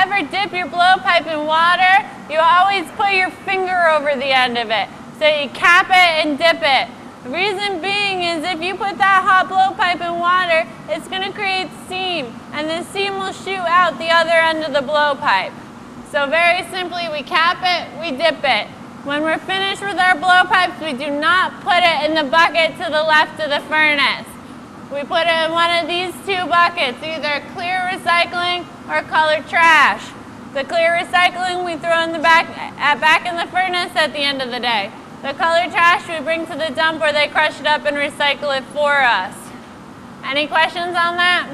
ever dip your blowpipe in water, you always put your finger over the end of it. So you cap it and dip it. The reason being is if you put that hot blowpipe in water, it's going to create steam, and the steam will shoot out the other end of the blowpipe. So very simply, we cap it, we dip it. When we're finished with our blowpipes, we do not put it in the bucket to the left of the furnace. We put it in one of these two buckets, either clear recycling or colored trash. The clear recycling we throw in the back, at, back in the furnace at the end of the day. The colored trash we bring to the dump where they crush it up and recycle it for us. Any questions on that?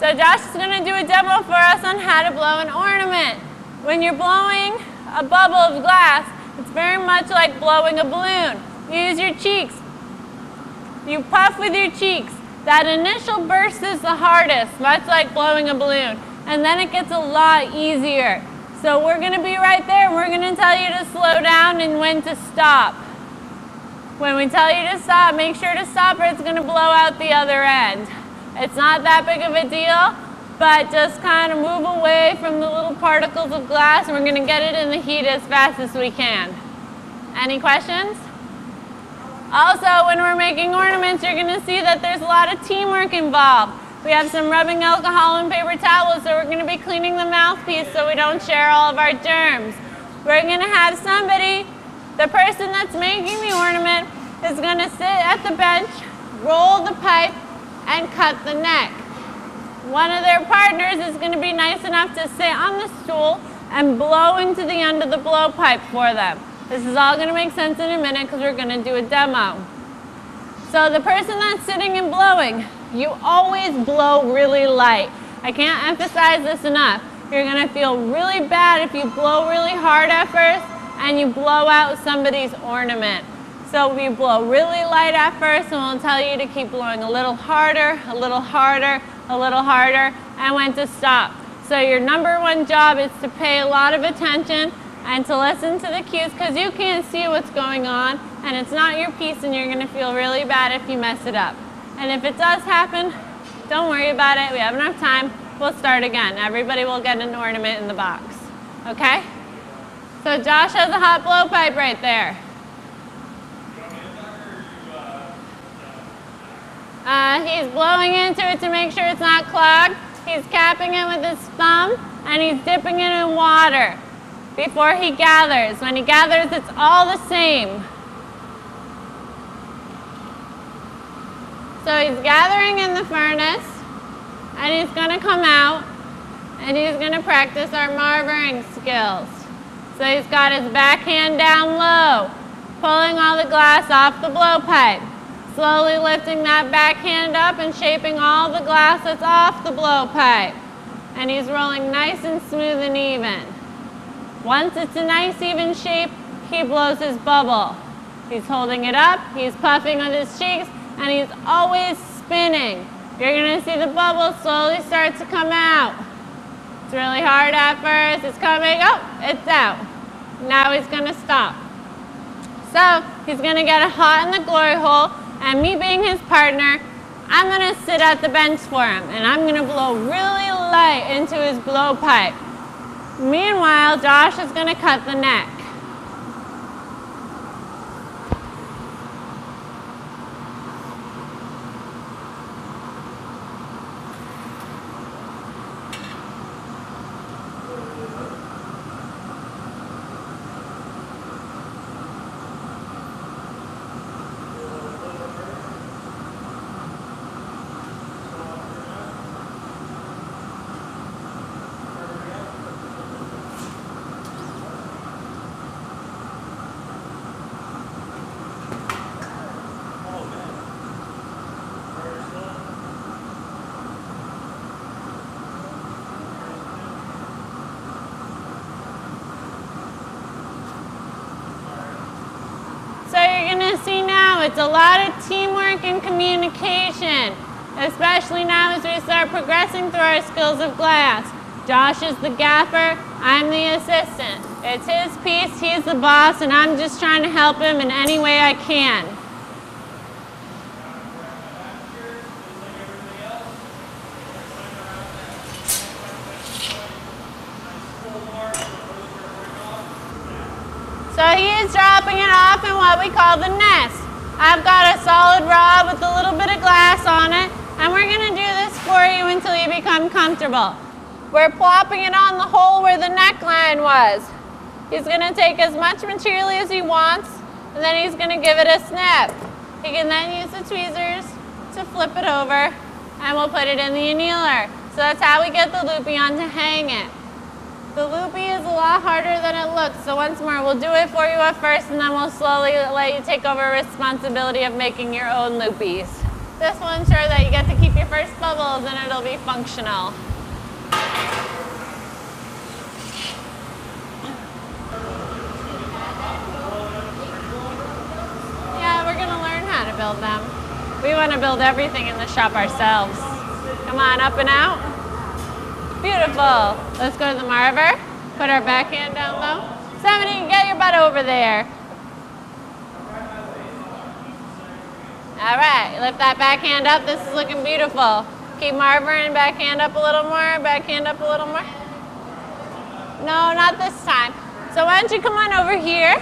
So Josh is going to do a demo for us on how to blow an ornament. When you're blowing a bubble of glass, it's very much like blowing a balloon. You use your cheeks. You puff with your cheeks. That initial burst is the hardest, much like blowing a balloon. And then it gets a lot easier. So we're going to be right there. We're going to tell you to slow down and when to stop. When we tell you to stop, make sure to stop or it's going to blow out the other end. It's not that big of a deal, but just kind of move away from the little particles of glass we're going to get it in the heat as fast as we can. Any questions? Also, when we're making ornaments, you're going to see that there's a lot of teamwork involved. We have some rubbing alcohol and paper towels, so we're going to be cleaning the mouthpiece so we don't share all of our germs. We're going to have somebody, the person that's making the ornament, is going to sit at the bench, roll the pipe, and cut the neck. One of their partners is going to be nice enough to sit on the stool and blow into the end of the blowpipe for them. This is all going to make sense in a minute because we're going to do a demo. So the person that's sitting and blowing, you always blow really light. I can't emphasize this enough. You're going to feel really bad if you blow really hard at first and you blow out somebody's ornament. So we blow really light at first and we'll tell you to keep blowing a little harder, a little harder, a little harder, and when to stop. So your number one job is to pay a lot of attention and to listen to the cues because you can't see what's going on and it's not your piece and you're going to feel really bad if you mess it up. And if it does happen, don't worry about it. We have enough time. We'll start again. Everybody will get an ornament in the box. Okay? So Josh has a hot blowpipe right there. Uh, he's blowing into it to make sure it's not clogged. He's capping it with his thumb and he's dipping it in water before he gathers. When he gathers, it's all the same. So he's gathering in the furnace, and he's going to come out, and he's going to practice our marvering skills. So he's got his backhand down low, pulling all the glass off the blowpipe, slowly lifting that backhand up and shaping all the glass that's off the blowpipe. And he's rolling nice and smooth and even. Once it's a nice even shape, he blows his bubble. He's holding it up, he's puffing on his cheeks, and he's always spinning. You're gonna see the bubble slowly start to come out. It's really hard at first, it's coming, oh, it's out. Now he's gonna stop. So he's gonna get a hot in the glory hole, and me being his partner, I'm gonna sit at the bench for him, and I'm gonna blow really light into his blowpipe. Meanwhile, Josh is going to cut the neck. it's a lot of teamwork and communication, especially now as we start progressing through our skills of glass. Josh is the gaffer, I'm the assistant. It's his piece, he's the boss, and I'm just trying to help him in any way I can. So he is dropping it off in what we call the nest. I've got a solid rod with a little bit of glass on it, and we're gonna do this for you until you become comfortable. We're plopping it on the hole where the neckline was. He's gonna take as much material as he wants, and then he's gonna give it a snip. He can then use the tweezers to flip it over, and we'll put it in the annealer. So that's how we get the loopy on to hang it. The loopy is a lot harder than it looks, so once more, we'll do it for you at first, and then we'll slowly let you take over responsibility of making your own loopies. This will ensure that you get to keep your first bubbles, and it'll be functional. Yeah, we're gonna learn how to build them. We wanna build everything in the shop ourselves. Come on, up and out. Beautiful. Let's go to the marver. Put our backhand down low. Somebody, get your butt over there. All right, lift that backhand up. This is looking beautiful. Keep marvering, backhand up a little more, backhand up a little more. No, not this time. So why don't you come on over here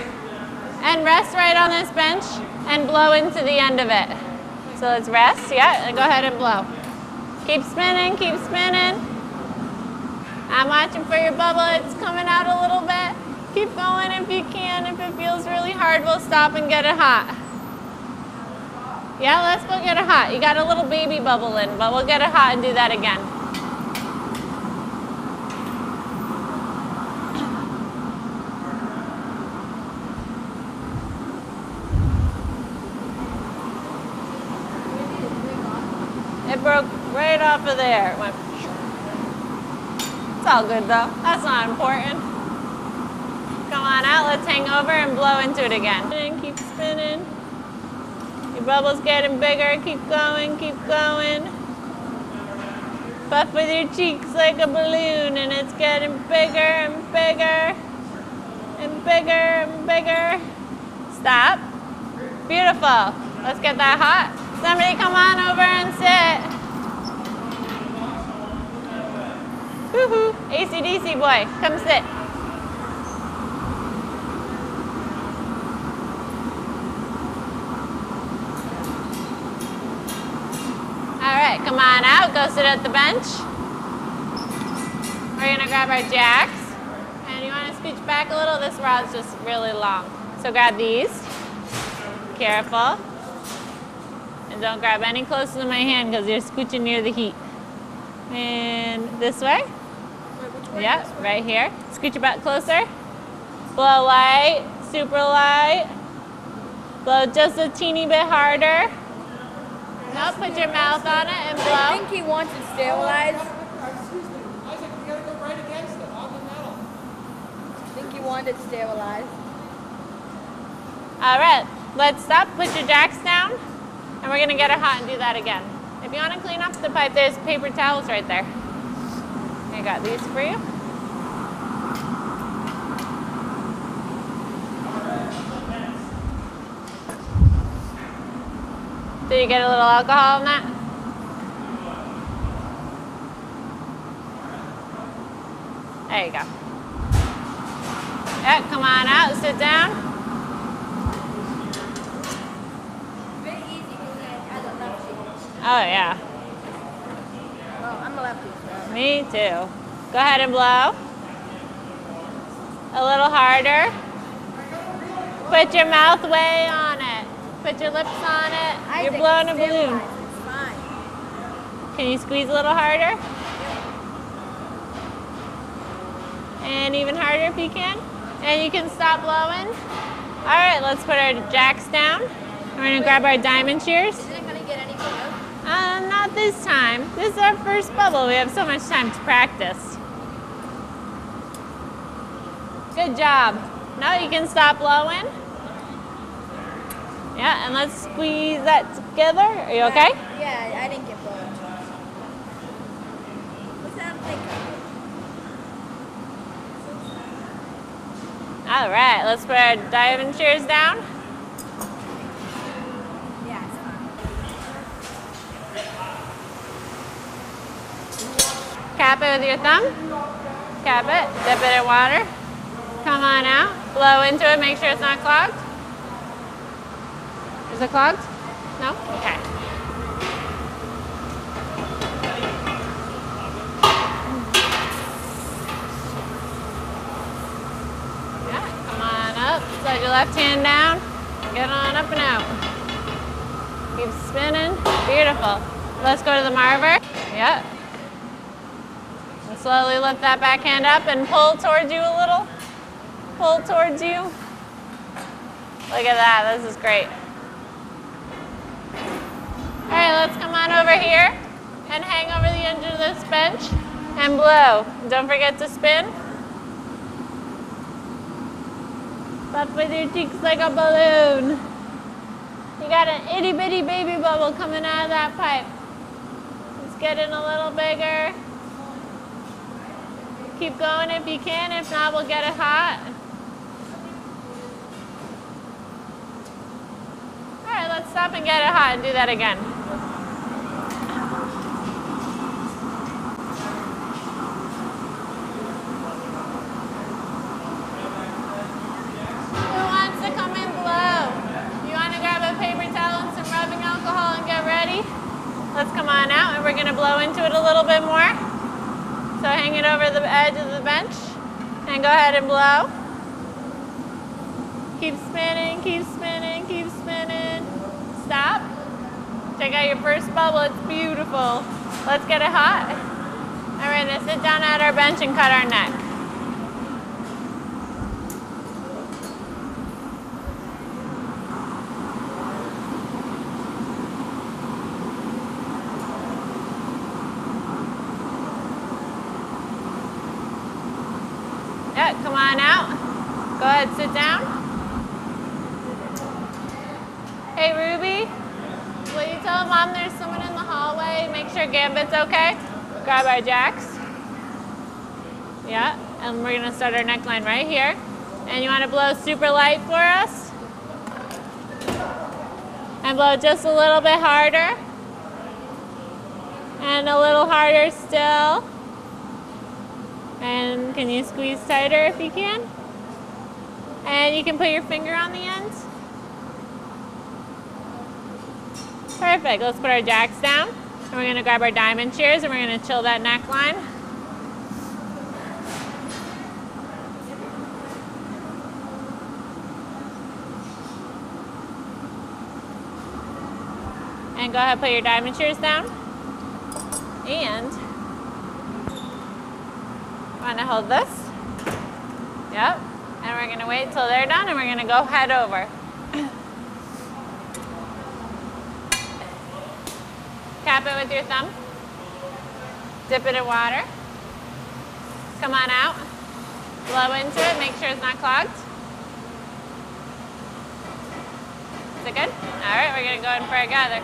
and rest right on this bench and blow into the end of it. So let's rest, yeah, and go ahead and blow. Keep spinning, keep spinning. I'm watching for your bubble, it's coming out a little bit. Keep going if you can. If it feels really hard, we'll stop and get it hot. Yeah, let's go get it hot. You got a little baby bubble in, but we'll get it hot and do that again. It broke right off of there. All good though. That's not important. Come on out. Let's hang over and blow into it again. And keep spinning. Your bubble's getting bigger. Keep going. Keep going. Puff with your cheeks like a balloon, and it's getting bigger and bigger and bigger and bigger. Stop. Beautiful. Let's get that hot. Somebody come on over and sit. Woohoo! ACDC boy, come sit. All right, come on out. Go sit at the bench. We're gonna grab our jacks. And you wanna scooch back a little? This rod's just really long. So grab these. Careful. And don't grab any closer to my hand because you're scooching near the heat. And this way. Yeah, right here. Scooch your butt closer. Blow light, super light. Blow just a teeny bit harder. Now put your mouth on it and blow. I think he wants it sterilized. Excuse me, Isaac, you gotta go right against it, on the metal. I think he wanted it sterilized. All right, let's stop. Put your jacks down. And we're gonna get it hot and do that again. If you wanna clean up the pipe, there's paper towels right there. I got these for you. Did you get a little alcohol in that? There you go. Yeah, come on out, sit down. Very easy doing it as a. Oh yeah, Well, I'm a lefty. Me too. Go ahead and blow. A little harder. Put your mouth way on it. Put your lips on it. I You're blowing a balloon. sterilized. It's fine. Can you squeeze a little harder? And even harder if you can. And you can stop blowing. All right, let's put our jacks down. We're gonna grab our diamond shears. Isn't it gonna get any bigger? Uh, not this time. This is our first bubble. We have so much time to practice. Good job. Now you can stop blowing. Yeah, and let's squeeze that together. Are you okay? Yeah, I didn't get blown. What's that thing? All right, let's put our diamond shears down. Yeah, it's fine. Cap it with your thumb. Cap it, dip it in water. Come on out, blow into it, make sure it's not clogged. Is it clogged? No? Okay. Yeah, come on up. Slide your left hand down. Get on up and out. Keep spinning. Beautiful. Let's go to the marver. Yep. And slowly lift that back hand up and pull towards you a little. Pull towards you. Look at that. This is great. All right, let's come on over here and hang over the edge of this bench and blow. Don't forget to spin. Puff with your cheeks like a balloon. You got an itty bitty baby bubble coming out of that pipe. It's getting a little bigger. Keep going if you can, if not, we'll get it hot. All right, let's stop and get it hot and do that again. Who wants to come and blow? You want to grab a paper towel and some rubbing alcohol and get ready? Let's come on out and we're going to blow into it a little bit more. So hang it over the edge of the bench and go ahead and blow. Keep spinning, keep spinning, keep spinning. Stop. Check out your first bubble, it's beautiful. Let's get it hot. And we're gonna sit down at our bench and cut our neck. Yeah, come on out. Go ahead, sit down. Hey, Ruby, will you tell mom there's someone in the hallway? Make sure Gambit's okay. Grab our jacks. Yeah, and we're gonna start our neckline right here. And you wanna blow super light for us? And blow just a little bit harder. And a little harder still. And can you squeeze tighter if you can? And you can put your finger on the end. Perfect. Let's put our jacks down. And we're to grab our diamond shears and we're to chill that neckline. And go ahead put your diamond shears down. And want to hold this. Yep. And we're to wait till they're done and we're to go head over. Cap it with your thumb. Dip it in water. Come on out. Blow into it. Make sure it's not clogged. Is it good? All right, we're going to go in for a gather.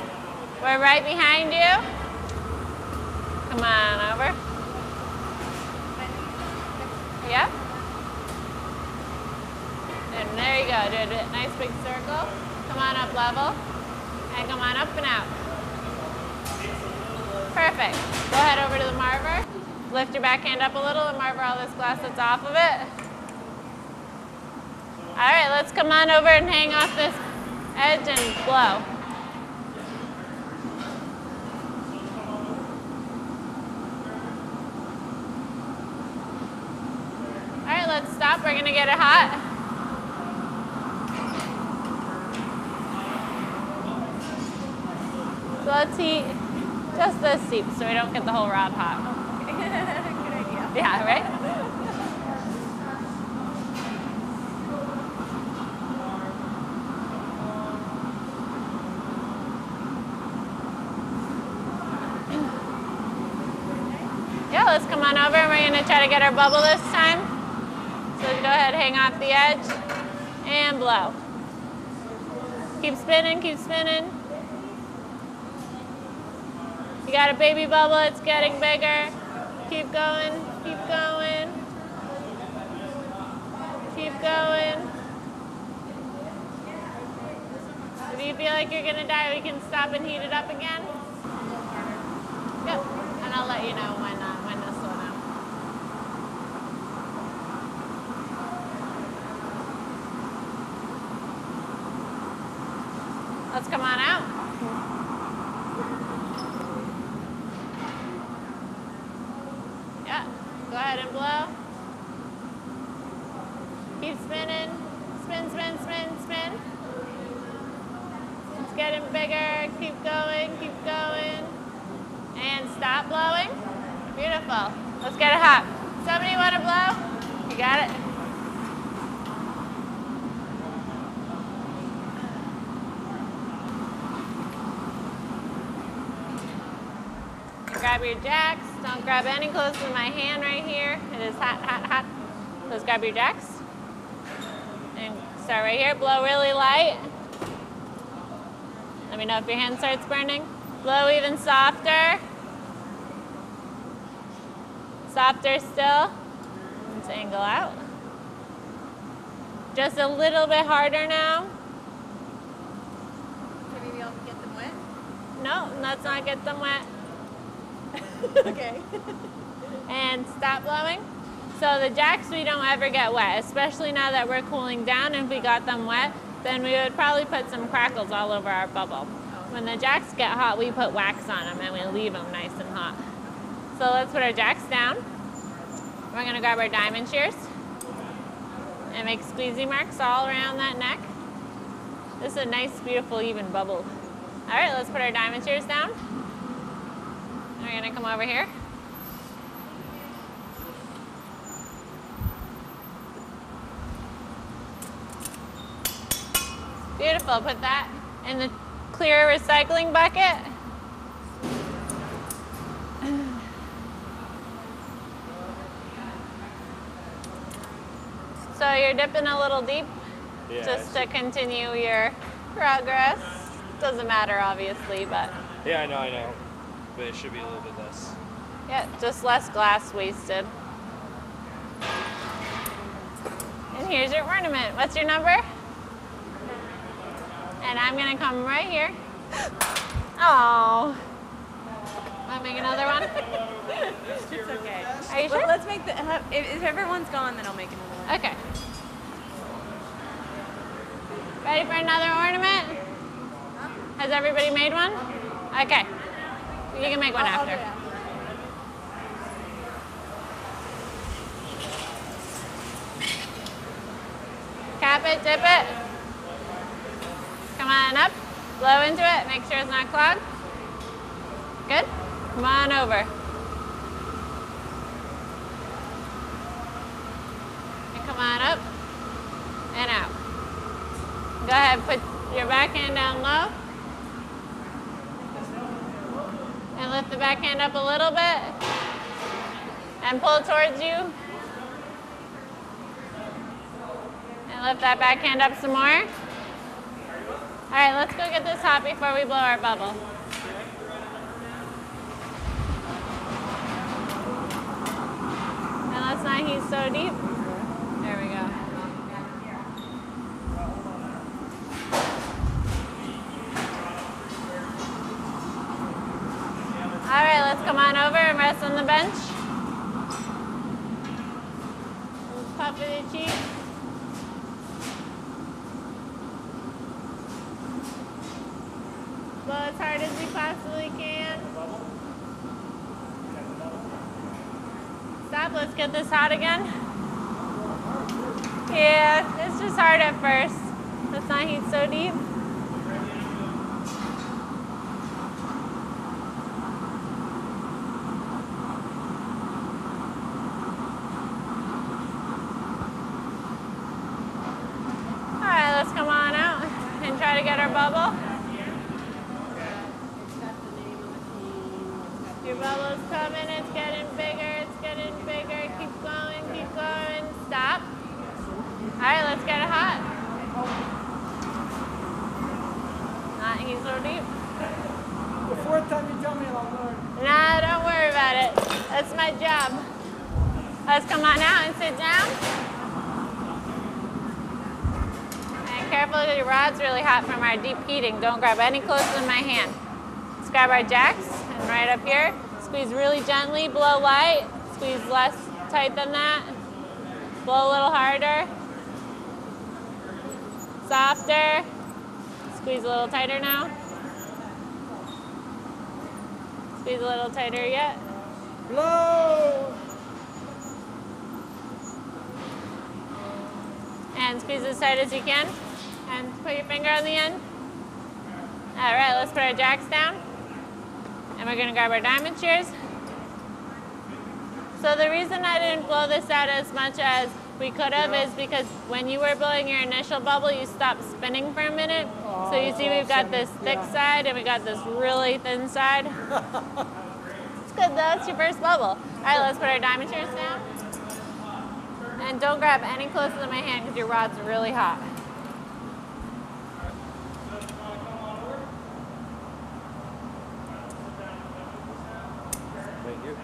We're right behind you. Come on over. Yep. And there you go. Do a nice big circle. Come on up level. And come on up and out. Perfect. Go ahead over to the marver. Lift your back hand up a little and marver all this glass that's off of it. All right, let's come on over and hang off this edge and blow. All right, let's stop. We're gonna get it hot. So let's heat seep so we don't get the whole rod hot. Good idea. Yeah, right? Yeah, let's come on over and we're gonna try to get our bubble this time. So go ahead, hang off the edge and blow. Keep spinning, keep spinning. You got a baby bubble, it's getting bigger. Keep going, keep going. Keep going. If you feel like you're gonna die, we can stop and heat it up again. Yep, and I'll let you know when, uh, when slow down. Let's come on out. Yeah, go ahead and blow. Keep spinning. Spin, spin, spin, spin. It's getting bigger. Keep going, keep going. And stop blowing. Beautiful. Let's get it hot. Somebody want to blow? You got it? Grab your jacks. Don't grab any closer to my hand right here. It is hot, hot, hot. Let's grab your jacks. And start right here. Blow really light. Let me know if your hand starts burning. Blow even softer. Softer still. Let's angle out. Just a little bit harder now. So maybe I'll get them wet? No, let's not get them wet. okay. and stop blowing. So the jacks we don't ever get wet, especially now that we're cooling down. If we got them wet, then we would probably put some crackles all over our bubble. When the jacks get hot, we put wax on them and we leave them nice and hot. So let's put our jacks down. We're gonna grab our diamond shears and make squeezy marks all around that neck. This is a nice, beautiful, even bubble. All right, let's put our diamond shears down. We're gonna come over here. Beautiful, put that in the clear recycling bucket. So you're dipping a little deep Yeah, just to continue your progress. Doesn't matter, obviously, but yeah, I know, I know. But it should be a little bit less. yeah, just less glass wasted. And here's your ornament. What's your number? And I'm gonna come right here. Oh. Want to make another one? It's okay. Are you Well, sure? let's make the. Have, if, if everyone's gone, then I'll make another one. Okay. Ready for another ornament? Has everybody made one? Okay. You can make one I'll- I'll do after. Cap it, dip it. Come on up. Blow into it. Make sure it's not clogged. Good. Come on over. And come on up and out. Go ahead, put your back hand down low. And lift the back hand up a little bit. And pull towards you. And lift that back hand up some more. All right, let's go get this hot before we blow our bubble. And let's not heat so deep. There we go. All right, let's come on over and rest on the bench. Puff of the cheek. Blow as hard as you possibly can. Stop, let's get this hot again. Yeah, it's just hard at first. Let's not heat so deep. All right, let's come on out and try to get our bubble. Your bubble's coming, it's getting bigger, it's getting bigger. Keep going, keep going. Stop. All right, let's get it hot. Not heat so deep. The fourth time you tell me I'll learn. Nah, don't worry about it. That's my job. Let's come on out and sit down. And careful, your rod's really hot from our deep heating. Don't grab any closer than my hand. Let's grab our jacks right up here. Squeeze really gently, blow light. Squeeze less tight than that. Blow a little harder. Softer. Squeeze a little tighter now. Squeeze a little tighter yet. Blow! And squeeze as tight as you can. And put your finger on the end. All right, let's put our jacks down. And we're gonna grab our diamond shears. So the reason I didn't blow this out as much as we could have is because when you were blowing your initial bubble, you stopped spinning for a minute. so you see we've got this thick side and we got this really thin side. it's good though, it's your first bubble. All right, let's put our diamond shears down. And don't grab any closer than my hand because your rod's really hot. Thank you.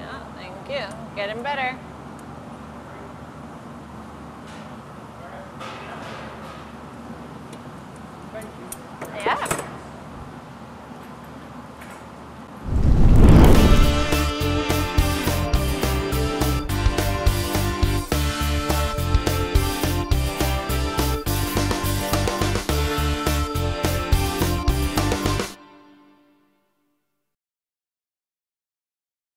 Yeah, thank you. Getting better.